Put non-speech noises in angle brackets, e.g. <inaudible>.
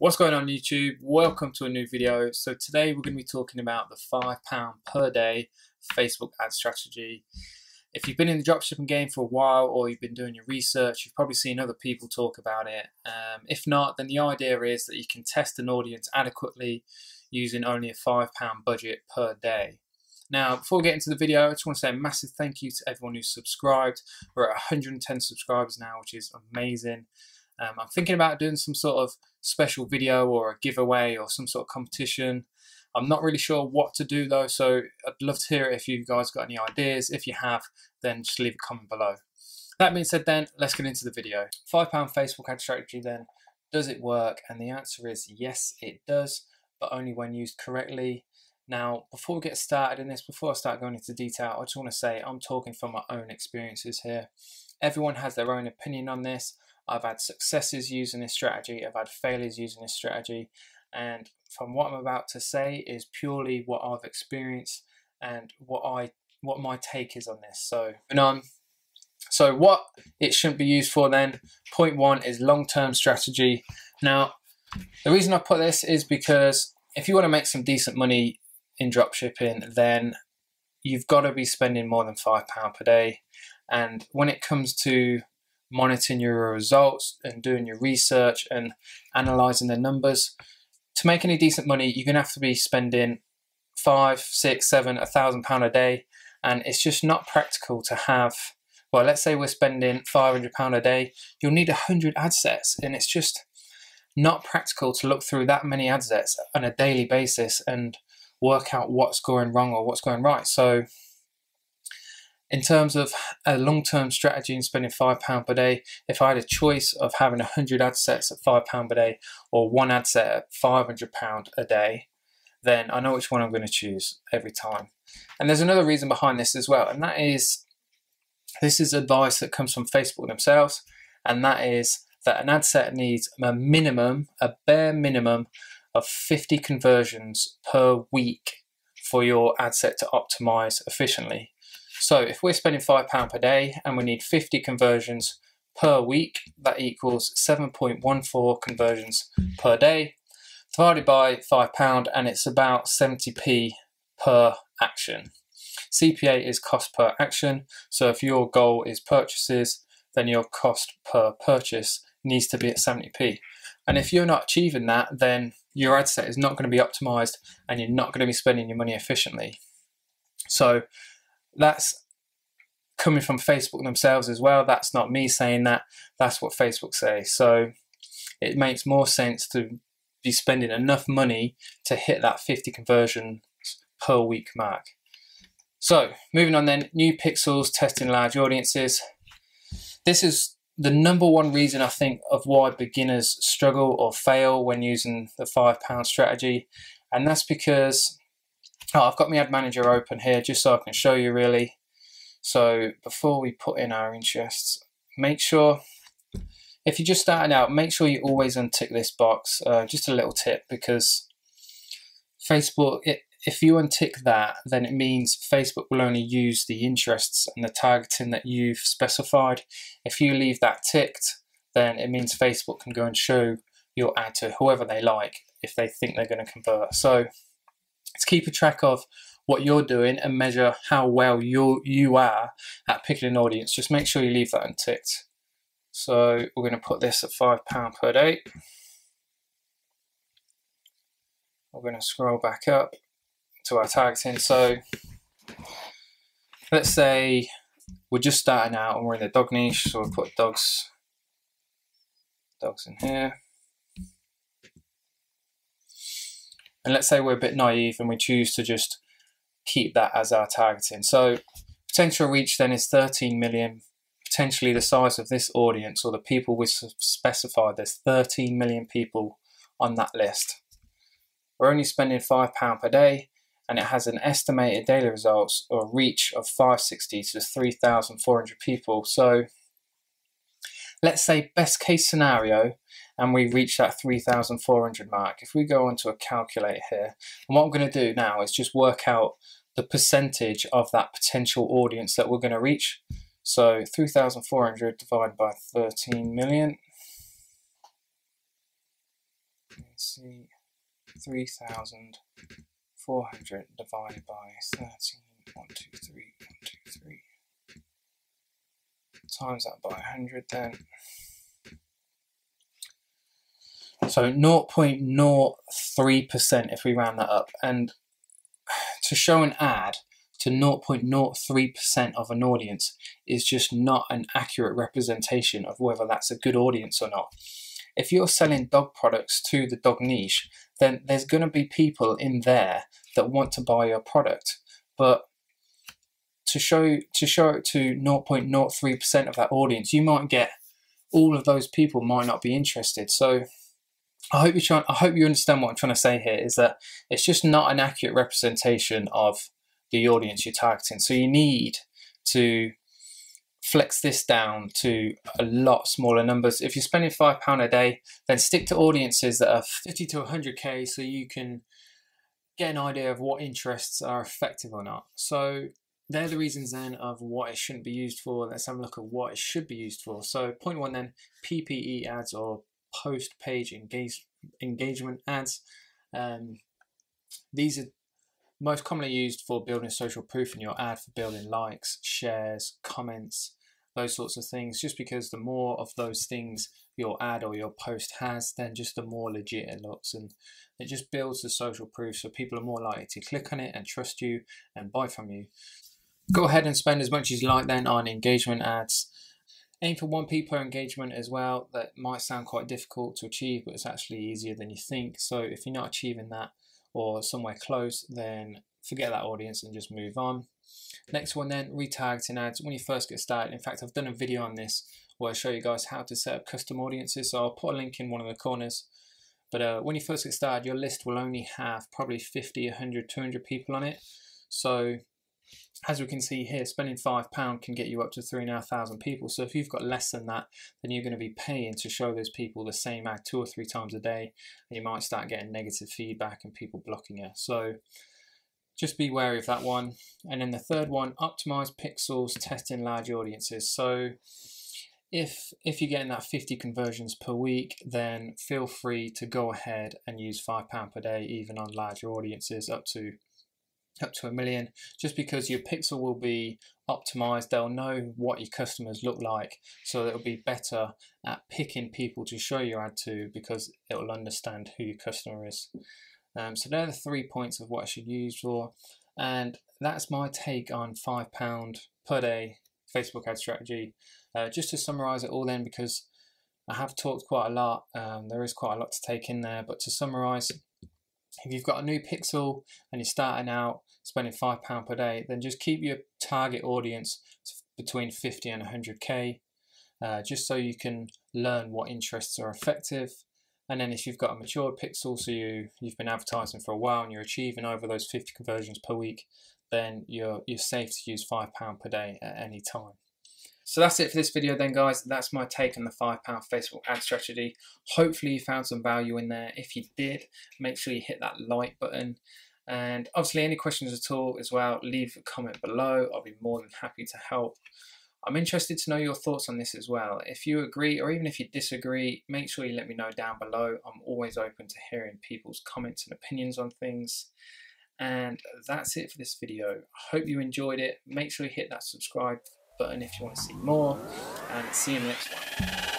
What's going on YouTube? Welcome to a new video. So today we're going to be talking about the £5 per day Facebook ad strategy. If you've been in the dropshipping game for a while or you've been doing your research, you've probably seen other people talk about it. Um, if not, then the idea is that you can test an audience adequately using only a £5 budget per day. Now, before we get into the video, I just want to say a massive thank you to everyone who's subscribed. We're at 110 subscribers now, which is amazing. Um, I'm thinking about doing some sort of special video or a giveaway or some sort of competition. I'm not really sure what to do though, so I'd love to hear if you guys got any ideas. If you have, then just leave a comment below. That being said then, let's get into the video. £5 Facebook ad strategy then, does it work? And the answer is yes, it does, but only when used correctly. Now, before we get started in this, before I start going into detail, I just want to say I'm talking from my own experiences here. Everyone has their own opinion on this. I've had successes using this strategy, I've had failures using this strategy, and from what I'm about to say is purely what I've experienced and what I what my take is on this. So, on. So, what it shouldn't be used for then? Point one is long-term strategy. Now, the reason I put this is because if you want to make some decent money in dropshipping, then you've got to be spending more than five pound per day. And when it comes to monitoring your results and doing your research and analyzing the numbers. To make any decent money, you're gonna have to be spending five, six, seven, a thousand pound a day, and it's just not practical to have. Well, let's say we're spending five hundred pound a day, you'll need a hundred ad sets, and it's just not practical to look through that many ad sets on a daily basis and work out what's going wrong or what's going right. So in terms of a long-term strategy and spending five pound per day, if I had a choice of having hundred ad sets at five pound per day or one ad set at five hundred pound a day, then I know which one I'm going to choose every time. And there's another reason behind this as well, and that is this is advice that comes from Facebook themselves, and that is that an ad set needs a minimum, a bare minimum of 50 conversions per week for your ad set to optimize efficiently. So if we're spending £5 per day and we need 50 conversions per week, that equals 7.14 conversions per day divided by £5 and it's about 70p per action. CPA is cost per action, so if your goal is purchases, then your cost per purchase needs to be at 70p. And if you're not achieving that, then your ad set is not going to be optimized and you're not going to be spending your money efficiently. So that's coming from Facebook themselves as well. That's not me saying that. That's what Facebook say. So it makes more sense to be spending enough money to hit that 50 conversions per week mark. So moving on then, new pixels testing large audiences. This is the number one reason I think of why beginners struggle or fail when using the five pound strategy. And that's because Oh, I've got my ad manager open here just so I can show you really. So before we put in our interests, make sure, if you're just starting out, make sure you always untick this box. Uh, just a little tip because Facebook, it, if you untick that, then it means Facebook will only use the interests and the targeting that you've specified. If you leave that ticked, then it means Facebook can go and show your ad to whoever they like if they think they're going to convert. So to keep a track of what you're doing and measure how well you you are at picking an audience, just make sure you leave that unticked. So we're going to put this at five pound per day. We're going to scroll back up to our targeting. So let's say we're just starting out and we're in the dog niche, so we'll put dogs dogs in here. And let's say we're a bit naive and we choose to just keep that as our targeting. So potential reach then is 13 million. Potentially the size of this audience or the people we specified, there's 13 million people on that list. We're only spending £5 per day and it has an estimated daily results or reach of 560 to 3,400 people. So let's say best case scenario, and we reach that 3,400 mark. If we go onto a calculator here, and what I'm going to do now is just work out the percentage of that potential audience that we're going to reach. So 3,400 divided by 13 million. let's see, 3,400 divided by 13, 1, 2, 3, 1, 2, 3. Times that by 100 then. So 0.03% if we round that up. And <sighs> to show an ad to 0.03% of an audience is just not an accurate representation of whether that's a good audience or not. If you're selling dog products to the dog niche, then there's going to be people in there that want to buy your product. But to show to show it to 0.03% of that audience, you might get all of those people might not be interested. So I hope you try. I hope you understand what I'm trying to say here. Is that it's just not an accurate representation of the audience you're targeting. So you need to flex this down to a lot smaller numbers. If you're spending five pound a day, then stick to audiences that are 50 to 100k, so you can get an idea of what interests are effective or not. So they're the reasons then of what it shouldn't be used for. Let's have a look at what it should be used for. So point one then, PPE ads or post page engage, engagement ads. Um, these are most commonly used for building social proof in your ad for building likes, shares, comments, those sorts of things. Just because the more of those things your ad or your post has, then just the more legit it looks. And it just builds the social proof so people are more likely to click on it and trust you and buy from you. Go ahead and spend as much as you like then on engagement ads. Aim for 1p per engagement as well. That might sound quite difficult to achieve, but it's actually easier than you think. So if you're not achieving that or somewhere close, then forget that audience and just move on. Next one then, retargeting ads. When you first get started, in fact, I've done a video on this where I show you guys how to set up custom audiences. So I'll put a link in one of the corners. But uh, when you first get started, your list will only have probably 50, 100, 200 people on it. So as we can see here, spending £5 can get you up to 3,500 people. So if you've got less than that, then you're going to be paying to show those people the same ad two or three times a day. And you might start getting negative feedback and people blocking you. So just be wary of that one. And then the third one, optimize pixels, testing large audiences. So if if you're getting that 50 conversions per week, then feel free to go ahead and use £5 per day, even on larger audiences up to up to a million just because your pixel will be optimized. They'll know what your customers look like. So it'll be better at picking people to show your ad to because it will understand who your customer is. Um, so they're the three points of what I should use for. And that's my take on five pound per day Facebook ad strategy. Uh, just to summarize it all then because I have talked quite a lot um, there is quite a lot to take in there but to summarize if you've got a new pixel and you're starting out spending £5 per day, then just keep your target audience between 50 and 100k, uh, just so you can learn what interests are effective. And then if you've got a mature pixel, so you, you've been advertising for a while and you're achieving over those 50 conversions per week, then you're, you're safe to use £5 per day at any time. So that's it for this video then guys. That's my take on the £5 Facebook ad strategy. Hopefully you found some value in there. If you did, make sure you hit that like button. And obviously any questions at all as well, leave a comment below. I'll be more than happy to help. I'm interested to know your thoughts on this as well. If you agree or even if you disagree, make sure you let me know down below. I'm always open to hearing people's comments and opinions on things. And that's it for this video. I hope you enjoyed it. Make sure you hit that subscribe button if you want to see more, and see you in the next one.